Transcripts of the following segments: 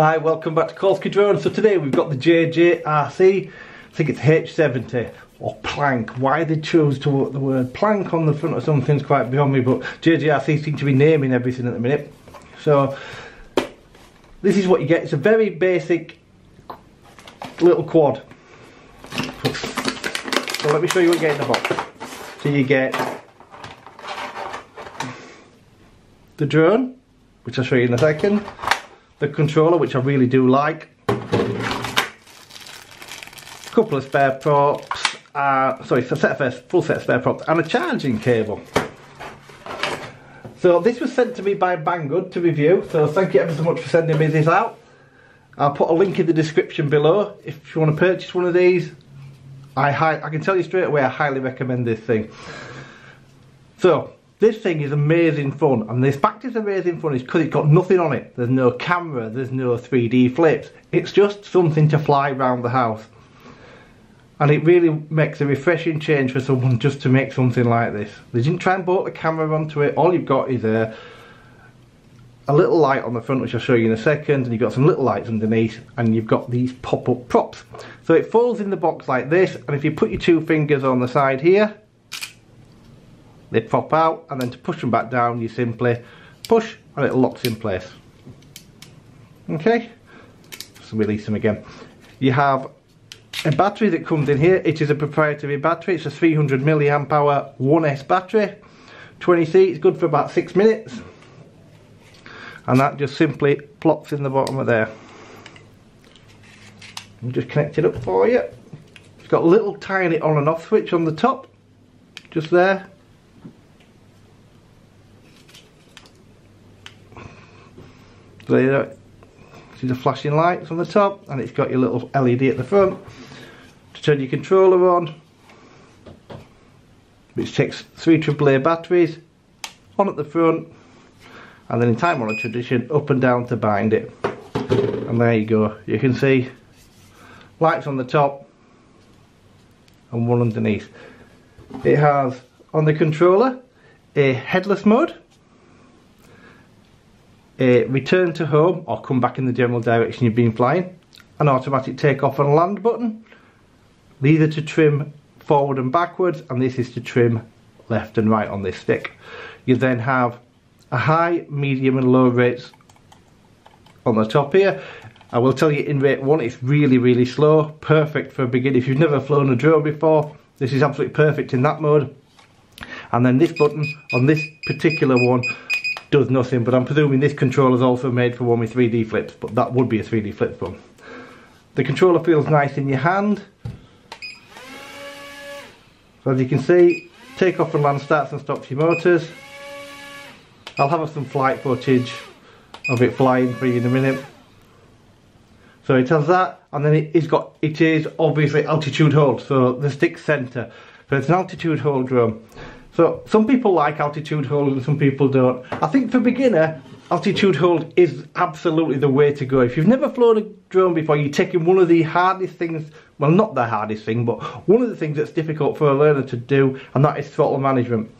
Hi, welcome back to Kolsky Drone. So today we've got the JJRC, I think it's H70 or plank. Why they chose to put the word plank on the front of something's quite beyond me, but JJRC seem to be naming everything at the minute. So this is what you get. It's a very basic little quad. So let me show you what you get in the box. So you get the drone, which I'll show you in a second the controller, which I really do like. A couple of spare props, uh, sorry, a set of full set of spare props, and a charging cable. So this was sent to me by Banggood to review, so thank you ever so much for sending me this out. I'll put a link in the description below if you want to purchase one of these. I, I can tell you straight away I highly recommend this thing. So, this thing is amazing fun, and this fact is amazing fun is because it's got nothing on it. There's no camera, there's no 3D flips. It's just something to fly around the house. And it really makes a refreshing change for someone just to make something like this. They didn't try and bolt the camera onto it. All you've got is a, a little light on the front, which I'll show you in a second, and you've got some little lights underneath, and you've got these pop-up props. So it folds in the box like this, and if you put your two fingers on the side here, they pop out and then to push them back down you simply push and it locks in place. Okay? So release them again. You have a battery that comes in here. It is a proprietary battery. It's a 300 milliamp hour 1s battery. 20c it's good for about six minutes. And that just simply plops in the bottom of there. And just connect it up for you. It's got a little tiny on and off switch on the top just there there see the flashing lights on the top and it's got your little LED at the front to turn your controller on. Which takes three AAA batteries on at the front and then in time on a tradition up and down to bind it. And there you go. You can see lights on the top and one underneath. It has on the controller a headless mode a return to home or come back in the general direction you've been flying, an automatic takeoff and land button, are to trim forward and backwards and this is to trim left and right on this stick. You then have a high, medium and low rates on the top here. I will tell you in rate 1 it's really really slow, perfect for a beginner. If you've never flown a drone before, this is absolutely perfect in that mode. And then this button on this particular one does nothing, but I'm presuming this controller is also made for one with 3D flips, but that would be a 3D flip one. The controller feels nice in your hand. So as you can see, take off and land starts and stops your motors. I'll have some flight footage of it flying for you in a minute. So it has that, and then it is got, it is obviously altitude hold, so the stick center. So it's an altitude hold drone. So some people like altitude hold and some people don't. I think for beginner, altitude hold is absolutely the way to go. If you've never flown a drone before, you're taking one of the hardest things, well not the hardest thing, but one of the things that's difficult for a learner to do, and that is throttle management.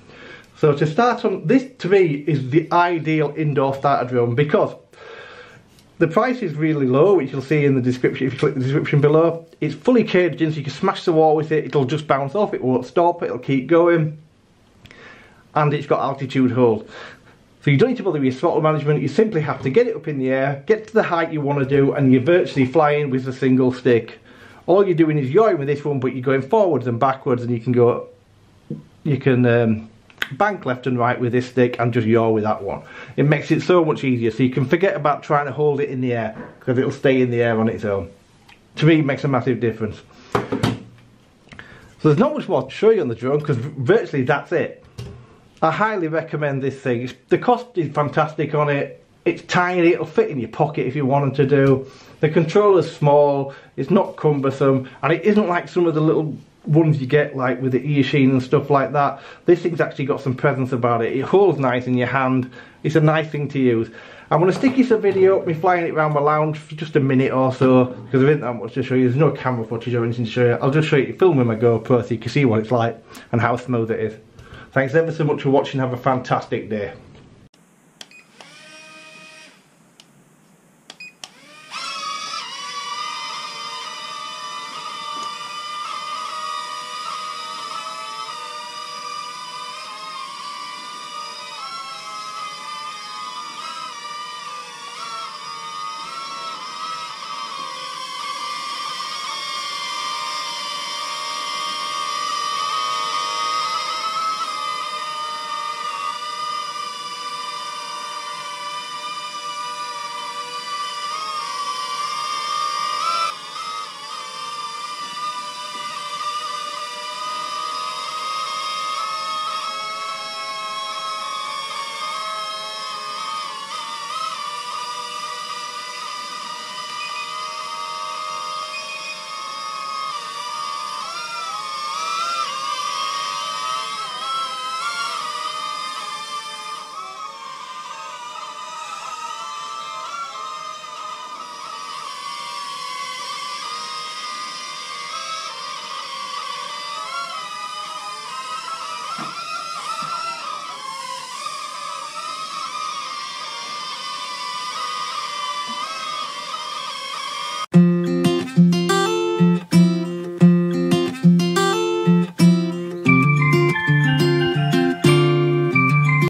So to start on, this to me is the ideal indoor starter drone because the price is really low, which you'll see in the description if you click the description below. It's fully caged in, so you can smash the wall with it, it'll just bounce off, it won't stop, it'll keep going and it's got altitude hold. So you don't need to bother with your throttle management, you simply have to get it up in the air, get to the height you want to do, and you're virtually flying with a single stick. All you're doing is yawing with this one, but you're going forwards and backwards, and you can go, you can um, bank left and right with this stick and just yaw with that one. It makes it so much easier, so you can forget about trying to hold it in the air, because it'll stay in the air on its own. To me, it makes a massive difference. So there's not much more to show you on the drone, because virtually that's it. I highly recommend this thing. The cost is fantastic on it. It's tiny, it'll fit in your pocket if you wanted to do. The controller's small, it's not cumbersome, and it isn't like some of the little ones you get like with the Eachine and stuff like that. This thing's actually got some presence about it. It holds nice in your hand. It's a nice thing to use. I'm going to stick you some video me flying it around my lounge for just a minute or so because there isn't that much to show you. There's no camera footage or anything to show you. I'll just show you, film with my GoPro so you can see what it's like and how smooth it is. Thanks ever so much for watching. Have a fantastic day.